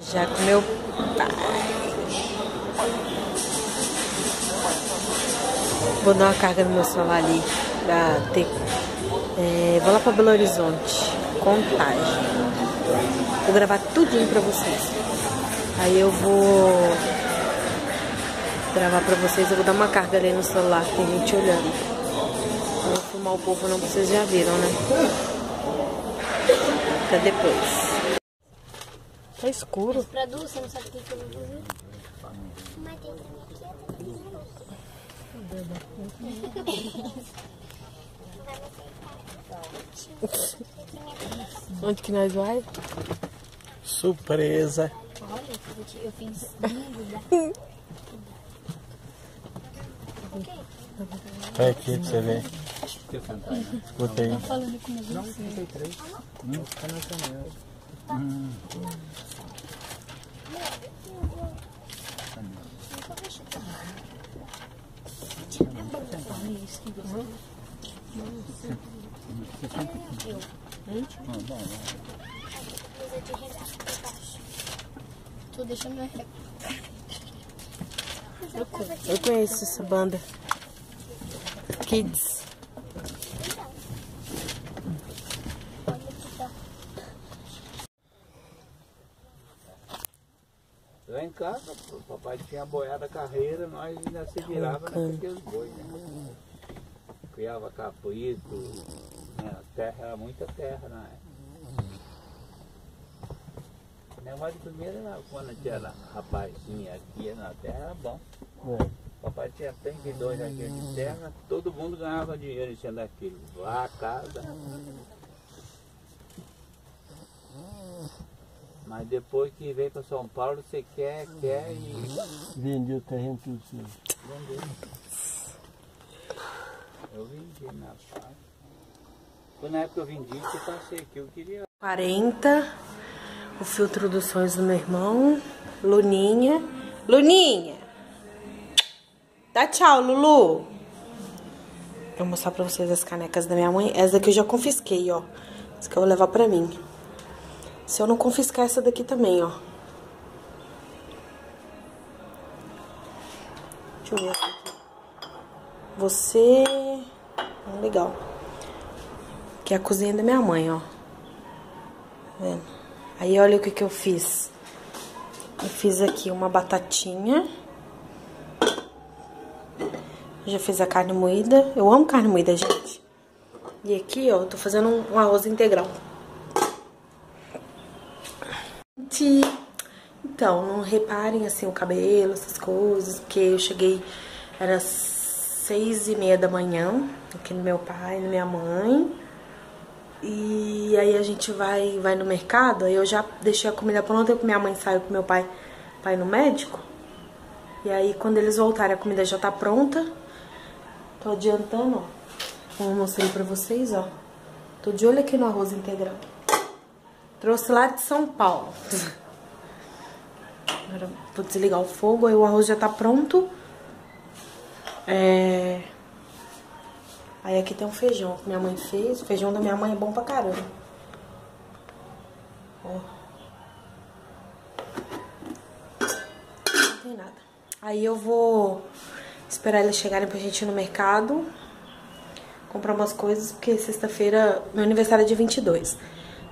Já com meu pai. Vou dar uma carga no meu celular ali pra ter. É, vou lá pra Belo Horizonte. Contagem. Vou gravar tudinho pra vocês. Aí eu vou gravar pra vocês. Eu vou dar uma carga ali no celular, tem gente olhando. Vou filmar o povo não, vocês já viram, né? Até depois. Tá escuro. Pra Du, você não sabe o que eu vou fazer? Mas tem Onde que nós vai? Surpresa. Olha, eu fiz lindo. Vai aqui pra você ver. Escuta aí. Falando com você. Tô deixando Eu conheço essa banda. Kids. Lá em casa, o papai tinha boiada carreira, nós ainda se virava naqueles bois, né? Criava caprito, né? a terra era muita terra na época. O negócio de primeiro era quando tinha rapazinha aqui na terra, era bom. Papai tinha 32 aqui de terra, todo mundo ganhava dinheiro em cima daquilo. Lá, casa. Mas depois que veio para São Paulo, você quer, quer e Vendi o terreno tudo seu. vendeu. Eu vendi na fábrica. Quando na época eu vendi, que eu passei aqui, eu queria 40. O filtro dos sonhos do meu irmão. Luninha. Luninha! Dá tchau, Lulu! Vou mostrar pra vocês as canecas da minha mãe. Essa daqui eu já confisquei, ó. Essa que eu vou levar pra mim. Se eu não confiscar essa daqui também, ó. Deixa eu ver aqui. Você... Ah, legal. Que é a cozinha da minha mãe, ó. Tá vendo? Aí olha o que que eu fiz. Eu fiz aqui uma batatinha. Já fiz a carne moída. Eu amo carne moída, gente. E aqui, ó, eu tô fazendo um arroz integral. Gente, Então, não reparem, assim, o cabelo, essas coisas. Porque eu cheguei, era seis e meia da manhã, aqui no meu pai, na minha mãe. E aí a gente vai, vai no mercado, aí eu já deixei a comida pronta, minha mãe saiu com meu pai pra ir no médico. E aí quando eles voltarem a comida já tá pronta. Tô adiantando, ó. Como eu mostrei pra vocês, ó. Tô de olho aqui no arroz integral. Trouxe lá de São Paulo. Agora vou desligar o fogo, aí o arroz já tá pronto. É... Aí aqui tem um feijão que minha mãe fez. O feijão da minha mãe é bom pra caramba. Ó. Não tem nada. Aí eu vou esperar eles chegarem pra gente ir no mercado. Comprar umas coisas, porque sexta-feira, meu aniversário é dia 22.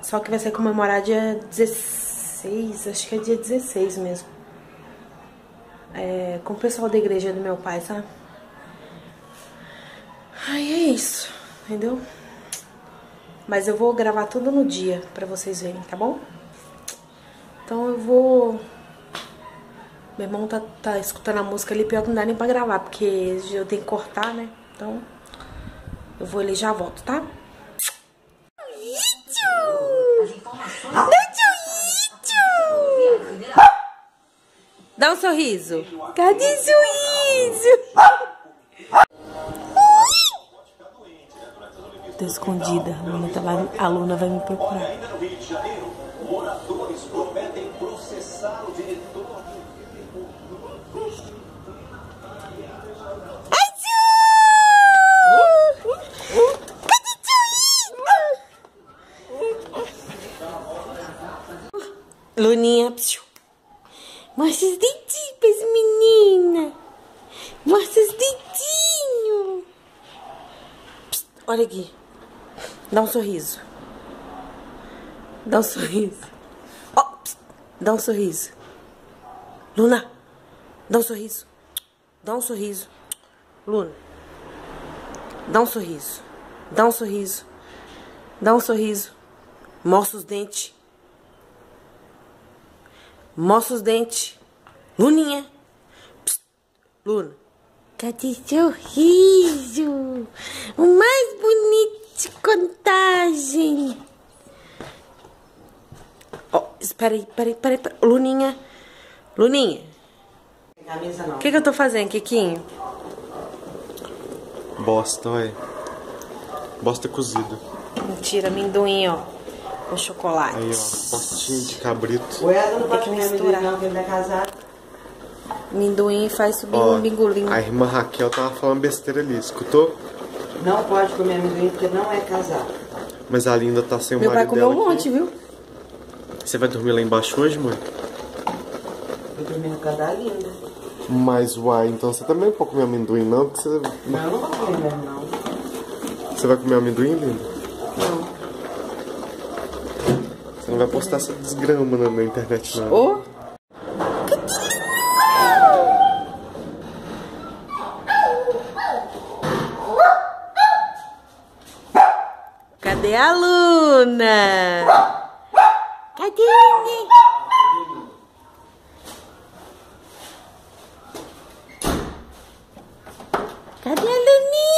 Só que vai ser comemorar dia 16, acho que é dia 16 mesmo. É, com o pessoal da igreja do meu pai, sabe? Ai, é isso, entendeu? Mas eu vou gravar tudo no dia pra vocês verem, tá bom? Então eu vou. Meu irmão tá, tá escutando a música ali, pior que não dá nem pra gravar, porque eu tenho que cortar, né? Então eu vou ali e já volto, tá? Dá um sorriso. Cadê sorriso? Tô escondida. A Luna, tá lá, a Luna vai me procurar. Luninha. psiu. Mostra os dedinhos menina. Mostra os olha aqui. Dá um sorriso. Dá um sorriso. Ó, psst, dá um sorriso. Luna, dá um sorriso. Dá um sorriso. Luna, dá um sorriso. Dá um sorriso. Dá um sorriso. Mostra os dentes. Mostra os dentes. Luninha. Psst. Luna. Cadê sorriso? O mais bonito de contagem. Ó, espera aí, peraí, peraí, peraí. Luninha. Luninha. O que, que eu tô fazendo, Kikinho? Bosta, olha. Bosta cozida. Mentira, amendoim, ó. Com chocolate. Aí, ó. Bostinha de cabrito. O Tem pode que comer misturar. é casado. Amendoim faz subir Ó, um bingolinho. a irmã Raquel tava falando besteira ali, escutou? Não pode comer amendoim porque não é casado. Mas a Linda tá sem o Meu pai marido comeu dela um monte, viu? Você vai dormir lá embaixo hoje, mãe? Eu dormi no canto da linda. Mas, uai, então você também não pode comer amendoim, não? Porque você, Não, eu não vou comer mesmo, não. você vai comer amendoim, Linda? Não. Você não vai postar essa desgrama na, na internet, não. Ô! Cadê a Luna? Cadê Luna? Cadê a Luninha?